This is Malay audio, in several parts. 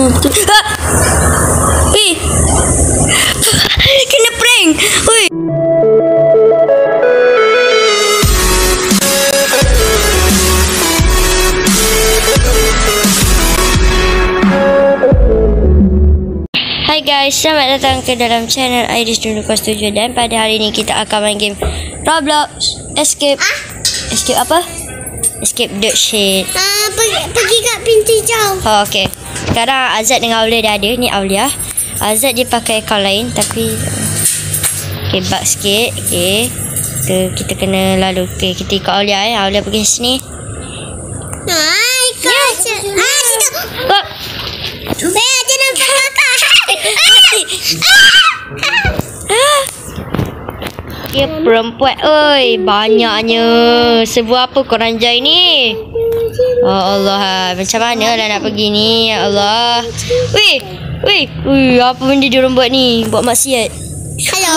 Ah! Weh. Kena prank. Weh. Hai guys, selamat datang ke dalam channel Iris Dulu Kos 7 dan pada hari ini kita akan main game Roblox Escape Escape apa? Escape the shit Ah, pergi, pergi kat pintu jauh. Oh, okay. Sekarang Azad dengan Aulia dah ada. Ni Aulia. Azad dia pakai akaun lain tapi Okay, bug sikit. Okay. Kita, kita kena lalu. Okay, kita ikut Aulia eh. Aulia pergi sini. Hai, kau. Ah, situ. Oh, Saya aja nampak kakak. dia perempuan. Oi, banyaknya. Sebuah apa korang jai ni? Oh Allah, macam mana lah nak pergi ni? Ya Allah. Weh, weh. Weh, apa benda dia orang buat ni? Buat maksiat. Halo.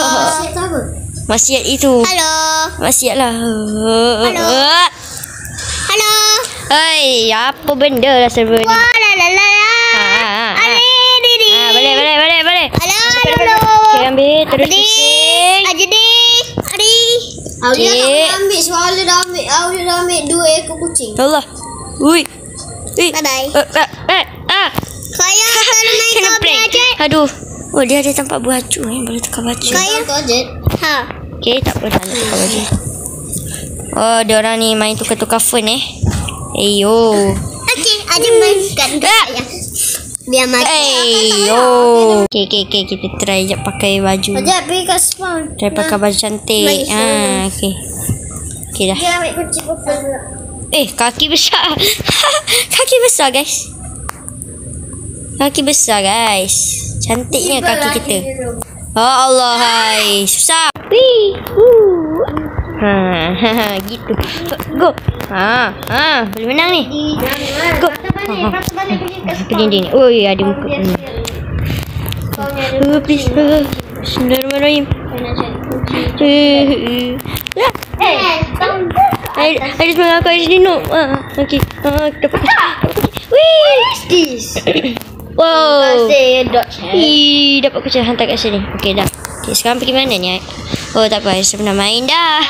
Maksiat itu. Halo. Maksiat lah. Halo. Halo. Hei, apa benda lah server ni? Wah, la la la la. Ha, ha, ha. Didi. Ha, balik, balik, balik, balik. Halo, halo. Okay, ambil. Terus Adi. pusing. Aja di. Ari. Aulia tak boleh ambil soalnya dah ambil. Aulia dah ambil dua ekor kucing. Ya Allah. Ui. Ui. Bye-bye. Eh, eh, eh, ah. Kaya kalau main Kena prank. belajar. Aduh. Oh, dia ada tempat baju eh. Boleh tukar baju. Kaya. Ha. Okay, tak apa. Tak nak tukar baju. Oh, dia orang ni main tukar-tukar phone eh. Eyo. Okey, aja mainkan Ah. saya. Biar mati. Eyo. Okay, okay, okay. Kita try je pakai baju. Aja pergi kat spawn. Try pakai baju cantik. Baik, Ah, okay. Okay dah. Dia ambil kunci pokok pula. Eh, kaki besar. kaki besar, guys. Kaki besar, guys. Cantiknya kaki kita. Oh Allah, hai. Susah. Wih. Woo. Ha, ha, ha, gitu. Go. Ha, ha, boleh menang ni. Go. Ha, ha. Pergi ni. Oi, ada muka. Hmm. Oh, please. Uh, Bismillahirrahmanirrahim. Eh, ya. Air, air semangat aku air sini no. Ah, okey. Ah, dapat. Wih. This. Wow. Say dot chat. Ih, dapat kucing hantar kat sini. Okey dah. Okey, sekarang pergi mana ni? Oh, tak apa. Saya pernah main dah.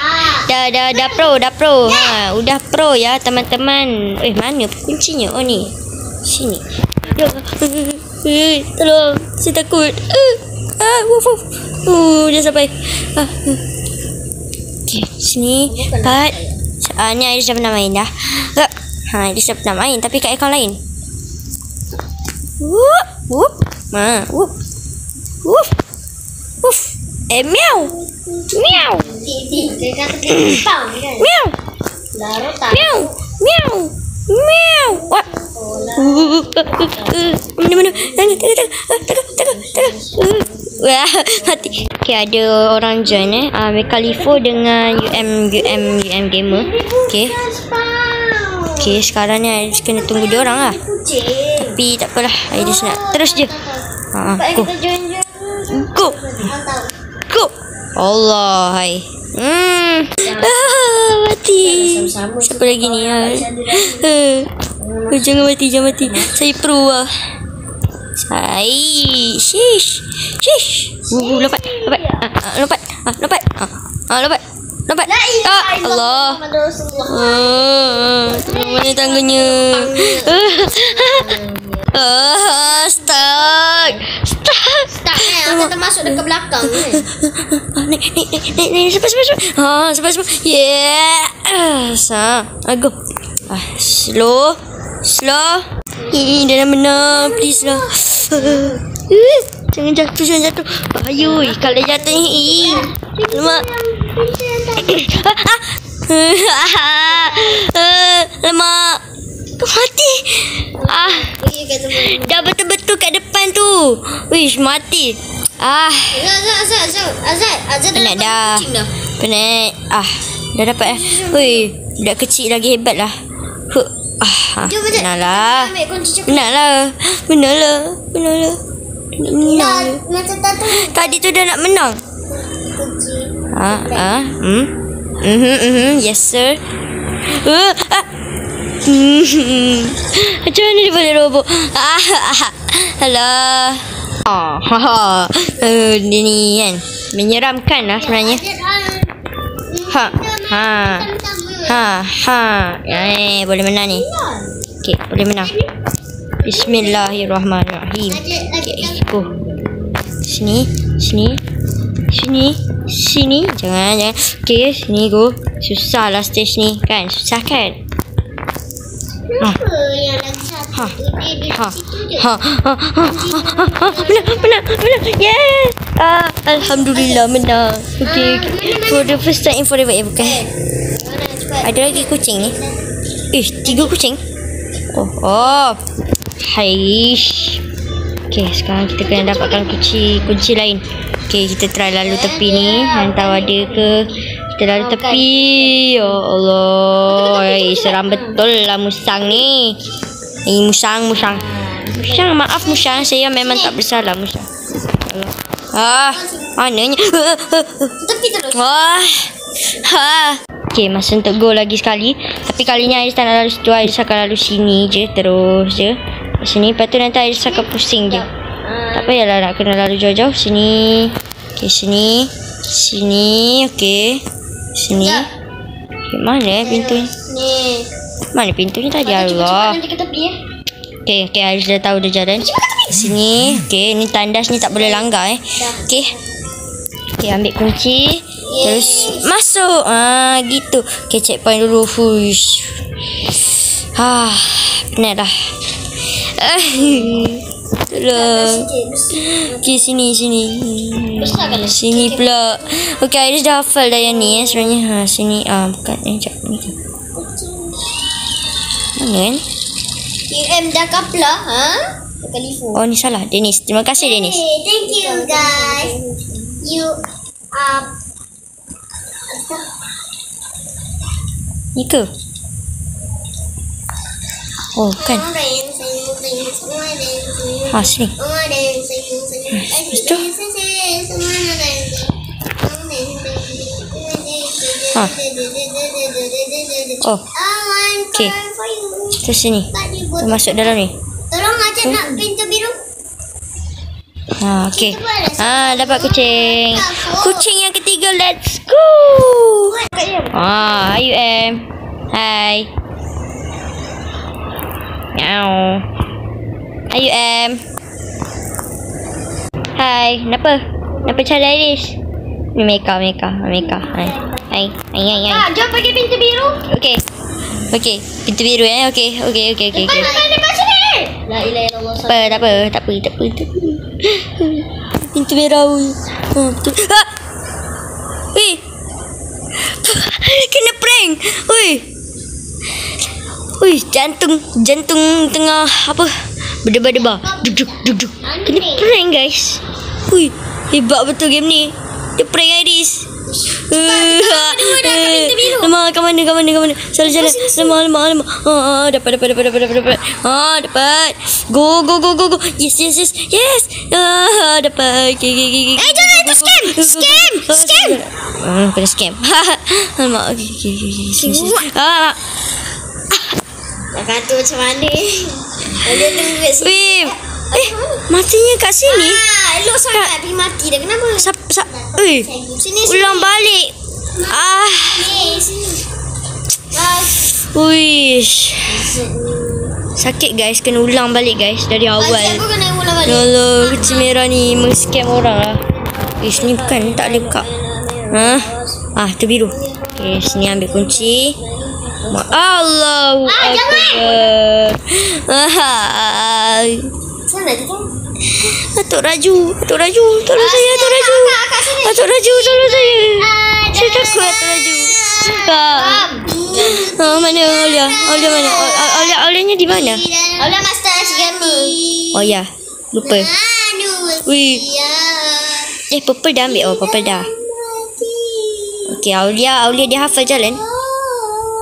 Dah, dah, dah pro, dah pro. Ha, udah pro ya, teman-teman. Eh, mana kuncinya? Oh, ni. Sini. Eh, tolong. Saya takut. Eh, Ah, wuf, wuf. Uh, dah sampai. Ah. hmm. Okey, sini. Empat. Ah, ni Iris dah pernah main dah. Ah, Ha, Iris dah pernah main tapi kat akaun lain. Whoop, whoop. Ma, whoop. Woof. Woof. Eh. Meow. Dia kata timpang kan. Meow. What? Mana mana? Tengok tengok tengok tengok tengok tengok. Wah, mati. Okay, ada orang join eh. Ah, uh, Mekalifo dengan UM UM UM gamer. Okay. Okay, sekarang ni Iris kena tunggu dia orang lah. Tapi tak apalah. Iris nak terus je. Ha, go. Go. Go. Allah, hai. Hmm. Ah, mati. Siapa lagi ni? Ah. Oh, jangan mati, jangan mati. Saya pro lah. Saya. Shish. Shish. Uh, lompat. Lompat. Ah, ah, lompat. Ah, lompat. Ah, ah, lompat. Lompat. Ah, Allah. Rasulullah. Ah, tolong mana tangganya? Ah, stuck. Stuck. Tak eh, aku termasuk dekat belakang ni. Ah, Naik, naik, naik, naik, cepat, cepat, cepat. Ha, cepat, cepat. Yes. Ha, go. Ah, slow. Slow. Ih, dah nak menang. Please lah. Jangan jatuh, jangan jatuh. Ayuh, kalau jatuh ni. Lemak. Lemak. Kau mati. Ah, dah betul-betul kat depan tu. Wish, mati. Ah. Azad, Azad, Azad, Azad, Azad dah Penat dah. dah. Penat. Ah, dah dapat eh. Woi, budak kecil lagi hebat lah. Huh. Ah, Jom, Azad. benar lah. Benar lah. Benar lah. Benar lah. Nak menang. Macam. Tadi tu dah nak menang. Ah, ah, hmm. Mhm, mhm, yes sir. Uh, ah. Hmm. Macam mana dia boleh robot? Ah, ah, Alah. Oh, ha, ha. Uh, dia ni kan. Menyeramkan lah sebenarnya. Ha. Ha. Ha. Ha. Eh, boleh menang ni. Okey, boleh menang. Bismillahirrahmanirrahim. Okey, go. Sini, sini. Sini, sini. Jangan, jangan. Okey, sini go. Susah lah stage ni kan. Susah kan? Menang, menang, menang. Yes. Ah, Alhamdulillah menang. Okey. For the first time in forever. Eh, bukan. Ada lagi kucing ni. Eh, tiga kucing. Oh, oh. Haish. Okey, sekarang kita kena dapatkan kunci kunci lain. Okey, kita try lalu tepi ni. Hantar ada ke kita lalu tepi. Ya Allah. Eh, seram betul lah musang ni. Eh, musang, musang. Musang, maaf musang. Saya memang tak bersalah musang. Ya. Ah, mananya? Tepi terus. Wah. Ha. Okay, masa untuk go lagi sekali. Tapi kali ni Airis tak nak lalu situ. Airis akan lalu sini je. Terus je. Kat Sini. Lepas tu nanti Airis akan pusing je. Tak payahlah nak kena lalu jauh-jauh. Sini. Okay, sini. Sini. Okay. Sini. Okay, mana eh pintu ni? Mana pintu ni tadi? Allah. ya. Okay, okay. Airis dah tahu dah jalan. Sini. Okay, ni tandas ni tak boleh langgar eh. Okay. Okay, ambil kunci. Terus masuk. Ah, gitu. Okay, checkpoint dulu. Fush. Ah, penat dah. Ah. Okay, sini, sini. Sini pula. Okay, Iris dah hafal dah yang ni eh, sebenarnya. Ha, sini. Ah, bukan. Eh, jap. Ni. Mana kan? UM dah kapla, ha? Oh, ni salah. Dennis. Terima kasih, Dennis. Hey, thank you guys. You are Ni ke? Oh, senyum. Ha, sini. Lepas tu? Ha. Oh, Okay. Okay. terus sini. Kita masuk dalam ni. Tolong aja nak pintu biru. Ha, okey. Ha, dapat kucing. Kucing yang ketiga, let's go. Ah, hi UM. Hai. Meow. Hi UM. Hai, kenapa? Kenapa cari Iris? Ni Meka, Meka, Meka. Hai. Hai, hai, hai, hai. Ah, jom pergi pintu biru. Okey. Okey, pintu biru eh. Okey, okey, okey, okey. okey. Depan, depan sini. La ilaha illallah. Tak apa, tak apa, tak apa, tak apa, tak apa. Pintu merah. ui. Oh, betul. Ah! Weh. Kena prank. Oi. Ui, jantung jantung tengah apa? Berdebar-debar. Duk duk duk duk. Kena prank guys. Ui, hebat betul game ni. Dia prank Iris. Lemah kat mana kat mana kat mana? Salah jalan. Lemah lemah lemah ah, Dapat dapat dapat dapat dapat dapat. Ah, Dapat. Go go go go go. Yes yes yes Yes. Ah, Dapat. Okay okay okay Eh jangan itu scam. Scam Scam. ah, Kena scam. Alamak Okay okay okay. Ah, Nak kata macam mana? Dia tunggu kat sini. Weh Eh Matinya kat sini Ah, elok sangat pergi mati dah. Kenapa? Sap sap Eh Sini, sini. Ulang balik Ah Sini, sini. Uish Sakit guys Kena ulang balik guys Dari awal aku kena ulang balik. Ya Allah, kecil merah ni meng-scam orang lah. Ish, ni bukan, tak boleh buka. Ha? Ah, tu biru. Okay, sini ambil kunci. Allahu Ah. Ah, Sana je tu. Atuk Raju, Atuk Raju, tolong saya Atuk Raju. Atuk Raju, tolong saya. Ah, Saya takut Atuk Raju. Ah, ah mana Aulia? Aulia mana? Au- Aulia, Aulianya di mana? Allah master Ashigami. Oh ya, lupa. Wih, eh purple dah ambil. Oh, purple dah. Okey, Aulia, Aulia dia hafal jalan.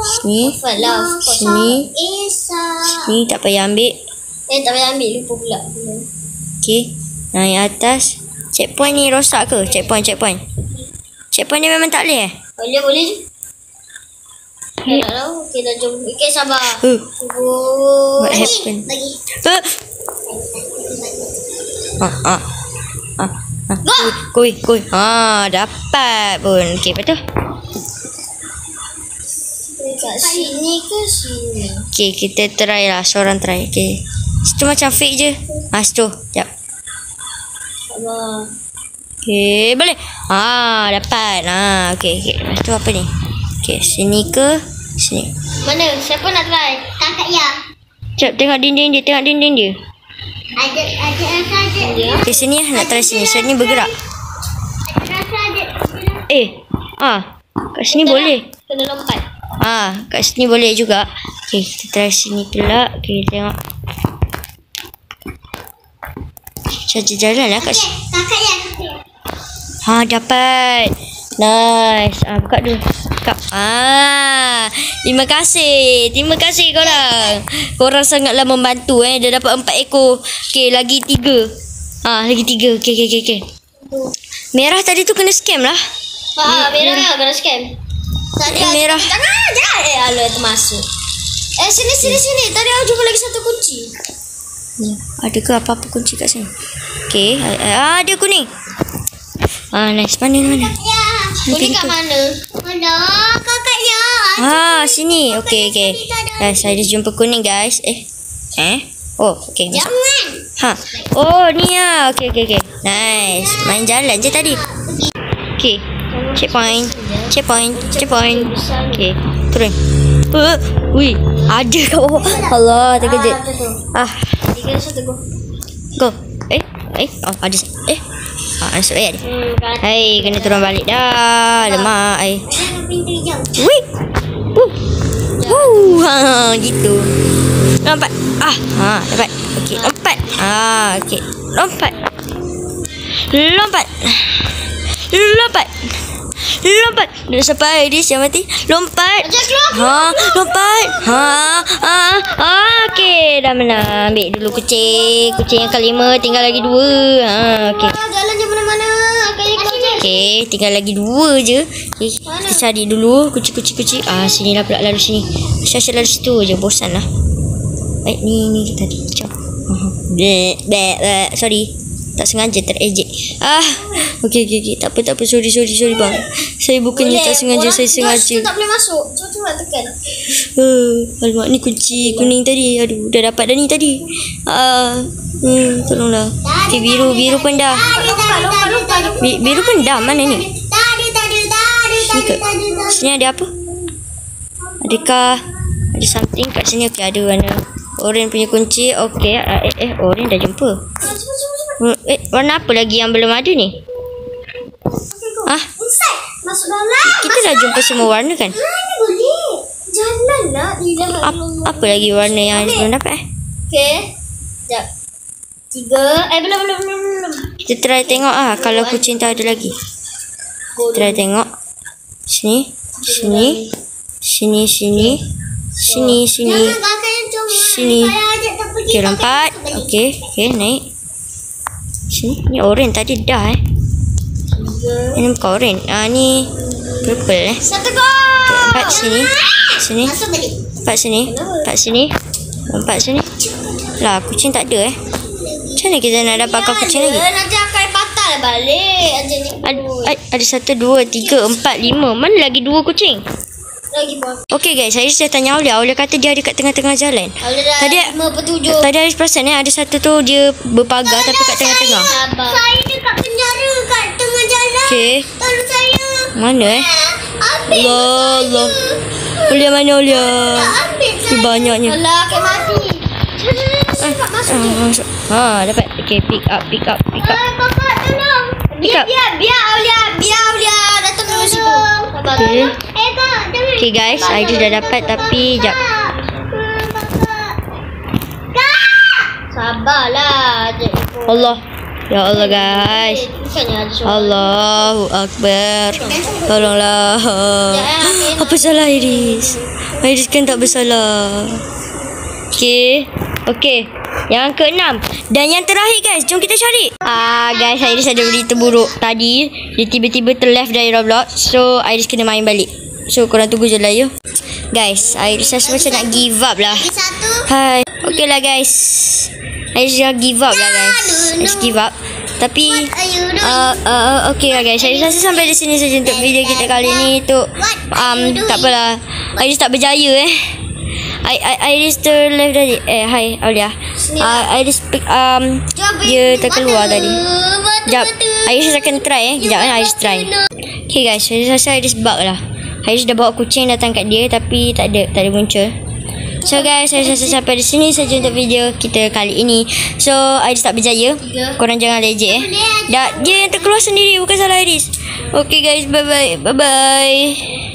Sini, sini, sini tak payah ambil. Eh, tak payah ambil. Lupa pula. Okey, naik atas. Checkpoint ni rosak ke? Checkpoint, checkpoint. Checkpoint ni memang tak boleh eh? Boleh, boleh je. Eh, tak tahu. Okay, dah jom. Okay, sabar. Oh, What lagi, happened? Lagi. Uh, Ah, ah. Ah. ah. Kui, kui. Ah, dapat pun. Okey, lepas Dekat sini ke sini? Okey, kita try lah. Seorang try. Okey. Situ macam fake je. Ah, situ. Sekejap. Okey, boleh. Ah, dapat. Ah, okey, okey. Lepas tu apa ni? Okey, sini ke? Sini. Mana? Siapa nak try? Kakak ya. Sekejap, tengok dinding dia. Tengok dinding dia. Ada ada rasa ada. Okey, sini lah. Nak try sini. Sini bergerak. Ada rasa ada. Eh, ah. Kat sini boleh. Kena lompat. Ah, kat sini boleh juga. Okey, kita try sini pula. Okey, tengok. Macam jalan lah kat sini. Ha, dapat. Nice. Ah, buka dulu. Buka. Ah, terima kasih. Terima kasih korang. Korang sangatlah membantu eh. Dah dapat empat ekor. Okey, lagi tiga. Ah, lagi tiga. Okey, okey, okey. Merah tadi tu kena scam lah. Faham, merah merah kena scam. Tadi Eh, merah. Jangan, jangan. Eh, alah termasuk. Eh, sini, sini, sini. Tadi aku jumpa lagi satu kunci. Hmm, Ada ke apa-apa kunci kat sini? Okey. Ah, ada kuning. Ah, nice. Mana, mana? Ya. Kunci kat mana? Mana? Kakak ya. Ah, sini. Okey, okey. Guys, saya dah jumpa kuning, guys. Eh. Eh? Oh, okey. masuk. Jangan. Ha. Oh, ni ah. Okey, okey, okey. Nice. Main jalan je tadi. Checkpoint. Checkpoint. Checkpoint. Okey. Turun. Uh, ui, ada kat bawah. Allah, terkejut. Ah, go. go. Eh, eh. Oh, ada. Eh. Ah, masuk eh ada. Hmm, kan. Hai, kena turun balik dah. Lemak ai. Jangan pintu hijau. Wih. Ha, gitu. Lompat. Ah, ha, dapat. Okey, lompat. Ah, okey. Lompat. Lompat. Lompat. Lompat. Dah sampai di siapa mati? Lompat. Ha, lompat. Ha, ha, ha, okey. Dah menang. Ambil dulu kucing. Kucing yang kelima tinggal lagi dua. Ha, okey. Ah, Jalan je mana-mana. Okey, tinggal lagi dua je. Okay, kita cari dulu kucing-kucing-kucing. Ah, sini lah pula lalu sini. Asyik-asyik lalu situ je, bosan lah. Baik, ni, ni tadi. Jom. Bleh, bleh, bleh. Sorry. Tak sengaja terejek. Ah, okey, okey, okey. Tak apa, tak apa. Sorry, sorry, sorry bang. Saya bukannya tak sengaja, Orang saya sengaja. tak boleh masuk. Cuba-cuba tekan. Uh, alamak, ni kunci kuning tadi. Aduh, dah dapat dah ni tadi. Ah, hmm, tolonglah. Okay, biru, biru pun dah. Biru pun dah. Mana ni? Tadi, tadi, tadi, Ni ke? Sini ada apa? Adakah ada something kat sini? Okey, ada warna oren punya kunci. Okey, eh, eh, oren dah jumpa. Eh, warna apa lagi yang belum ada ni? Ah, Inside. Masuk dalam. kita dah jumpa semua warna kan? Mana boleh? Jalan lah. Tidak. Ap, apa lagi warna yang belum dapat eh? Okey. Tiga. Eh, belum, belum, belum, belum. Kita try tengok ah kalau kucing tu ada lagi. Try tengok. Sini, sini, sini, sini, sini, sini. Sini. Tak. Okey, lompat. Okey, okey, naik. Sini, ni oren tadi dah eh. Ini bukan oren. Ah, ni purple eh. Satu go. Lompat sini. Sini. Lompat sini. Lompat sini. Lompat sini. Lah, kucing tak ada eh. Macam mana kita nak dapatkan kucing lagi? Nanti akan patah balik. Ada, ada satu, dua, tiga, empat, lima. Mana lagi dua kucing? Lagi bawah. Okey guys, saya sudah tanya Aulia. Aulia kata dia ada kat tengah-tengah jalan. Kalau dah Tadi lima per tujuh. Tadi Aris perasan eh ada satu tu dia berpagar tapi kat tengah-tengah. Sabar. Saya dekat penjara kat tengah jalan. Okey. Tolong saya. Mana eh? Ambil. Allah Allah. Aulia mana Aulia? Ambil saya. banyaknya. Alah, kayak mati. Masuk. Ah, masuk. Ha, dapat. Okey, pick up, pick up, pick up. Ah, kakak, tolong. Biar, biar, biar Aulia. Biar Aulia. Datang dulu situ. Sabar. Okey. Okey guys, Aidil dah dapat tapi jap. Sabarlah. Allah. Ya Allah guys. Allahu Akbar. Tolonglah. Apa salah Iris? Iris kan tak bersalah. Okey. Okey. Yang keenam. Dan yang terakhir guys. Jom kita cari. Ah guys, Iris ada berita buruk. Tadi, dia tiba-tiba terleft dari Roblox. So, Iris kena main balik. So, korang tunggu je lah ya. Guys, Iris rasa macam nak give up lah. Hai. Okey lah guys. Iris dah give up lah guys. Iris give up. Tapi uh, uh, okay lah guys. Saya rasa sampai di sini saja untuk video kita kali ni. Tu um, tak apalah. Iris tak berjaya eh. I, I, Iris terlive tadi. Eh, hi Aulia. Uh, Iris pick, um, dia terkeluar tadi. Sekejap. Iris akan try eh. Sekejap eh. Iris try. Okay guys. Saya rasa Iris bug lah. Iris dah bawa kucing datang kat dia. Tapi tak ada. Tak ada muncul. So guys, saya rasa sampai di sini saja untuk video kita kali ini. So, Iris tak berjaya. Korang jangan lejek eh. Dah, dia yang terkeluar sendiri. Bukan salah Iris. Okay guys, bye-bye. Bye-bye.